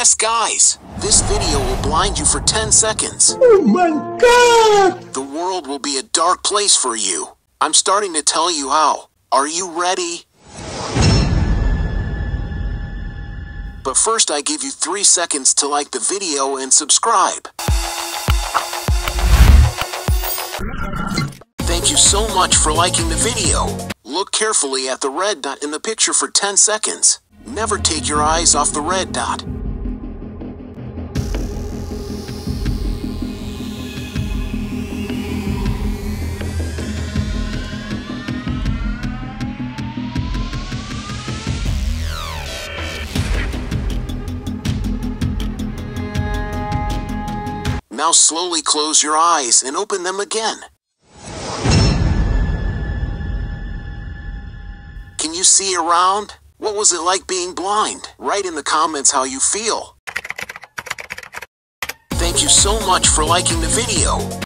Yes, guys, this video will blind you for 10 seconds. Oh my god! The world will be a dark place for you. I'm starting to tell you how. Are you ready? But first, I give you 3 seconds to like the video and subscribe. Thank you so much for liking the video. Look carefully at the red dot in the picture for 10 seconds. Never take your eyes off the red dot. Now slowly close your eyes and open them again. Can you see around? What was it like being blind? Write in the comments how you feel. Thank you so much for liking the video.